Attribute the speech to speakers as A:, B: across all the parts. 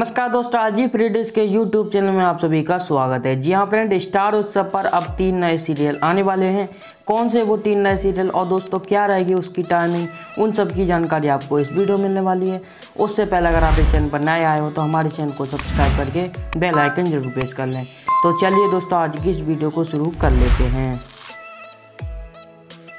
A: नमस्कार दोस्तों अजी फ्रीडिस के यूट्यूब चैनल में आप सभी का स्वागत है। जी हाँ फ्रेंड, स्टार उत्सव पर अब तीन नए सीरियल आने वाले हैं। कौन से वो तीन नए सीरियल और दोस्तों, क्या रहेगी उसकी टाइमिंग उन सब की जानकारी आपको इस वीडियो में मिलने वाली है। उससे पहले अगर आप इस चैनल पर नए आए हो तो हमारे चैनल को सब्सक्राइब करके बेल आइकन ज़रूर प्रेस कर लें। तो चलिए दोस्तों, आज की इस वीडियो को शुरू कर लेते हैं।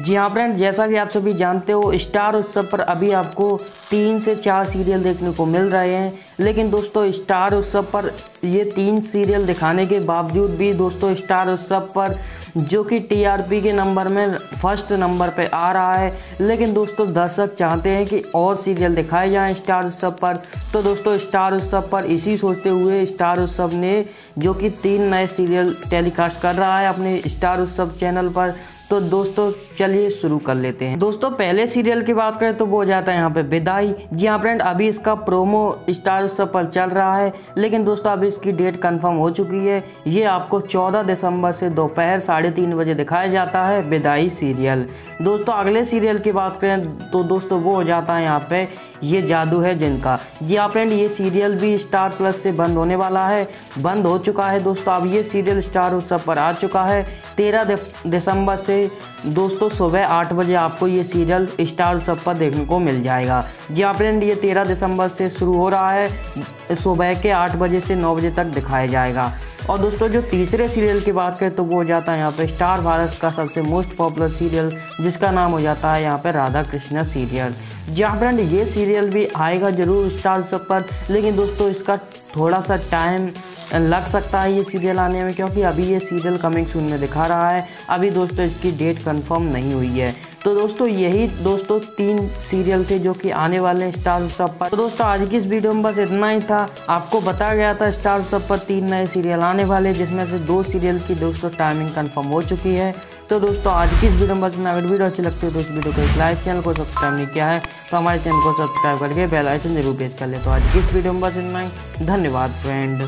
A: जी हाँ फ्रेंड जैसा कि आप सभी जानते हो स्टार उत्सव पर अभी आपको तीन से चार सीरियल देखने को मिल रहे हैं। लेकिन दोस्तों स्टार उत्सव पर ये तीन सीरियल दिखाने के बावजूद भी दोस्तों स्टार उत्सव पर जो कि टीआरपी के नंबर में फ़र्स्ट नंबर पे आ रहा है। लेकिन दोस्तों, दर्शक चाहते हैं कि और सीरियल दिखाए जाएँ स्टार उत्सव पर। तो दोस्तों स्टार उत्सव पर इसी सोचते हुए स्टार उत्सव ने जो कि तीन नए सीरियल टेलीकास्ट कर रहा है अपने स्टार उत्सव चैनल पर। तो दोस्तों, चलिए शुरू कर लेते हैं। दोस्तों, पहले सीरियल की बात करें तो वो हो जाता है यहाँ पे विदाई। जी हाँ फ्रेंड अभी इसका प्रोमो स्टार उत्सव पर चल रहा है, लेकिन दोस्तों, अभी इसकी डेट कंफर्म हो चुकी है। ये आपको 14 दिसंबर से दोपहर साढ़े तीन बजे दिखाया जाता है विदाई सीरियल दोस्तों, अगले सीरियल की बात करें तो दोस्तों, वो हो जाता है यहाँ पे ये जादू है जिनका। जी हाँ फ्रेंड ये सीरियल भी स्टार प्लस से बंद होने वाला है। बंद हो चुका है दोस्तों, अब ये सीरियल स्टार उत्सव पर आ चुका है। तेरह दिसंबर से दोस्तों, सुबह आठ बजे आपको ये सीरियल स्टार सब पर देखने को मिल जाएगा। जी हाँ फ्रेंड ये तेरह दिसंबर से शुरू हो रहा है। सुबह के आठ बजे से नौ बजे तक दिखाया जाएगा। और दोस्तों, जो तीसरे सीरियल की बात करें तो वो हो जाता है यहाँ पे स्टार भारत का सबसे मोस्ट पॉपुलर सीरियल, जिसका नाम हो जाता है यहाँ पे राधा कृष्णा सीरियल। जी हाँ फ्रेंड ये सीरियल भी आएगा ज़रूर स्टार सब पर, लेकिन दोस्तों, इसका थोड़ा सा टाइम लग सकता है ये सीरियल आने में, क्योंकि अभी ये सीरियल कमिंग सून में दिखा रहा है। अभी दोस्तों इसकी डेट कंफर्म नहीं हुई है। तो दोस्तों, यही दोस्तों तीन सीरियल थे जो कि आने वाले हैं स्टार सब पर तो दोस्तों, आज की इस वीडियो में बस इतना ही था। आपको बताया गया था स्टार सब पर तीन नए सीरियल आने वाले जिसमें से दो सीरियल की दोस्तों टाइमिंग कंफर्म हो चुकी है। तो दोस्तों, आज की इस वीडियो में बस अगर वीडियो अच्छी लगती है तो इस वीडियो को एक लाइक चैनल को सब्सक्राइब नहीं किया है तो हमारे चैनल को सब्सक्राइब करके बेल आइकन ज़रूर प्रेस कर ले। तो आज की इस वीडियो में बस इतना ही। धन्यवाद फ्रेंड